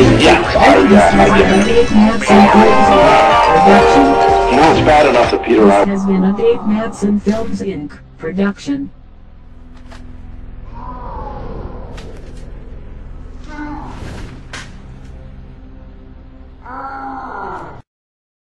You know, it's bad enough that Peter This has been a Dave Madsen Films Inc. production. Oh.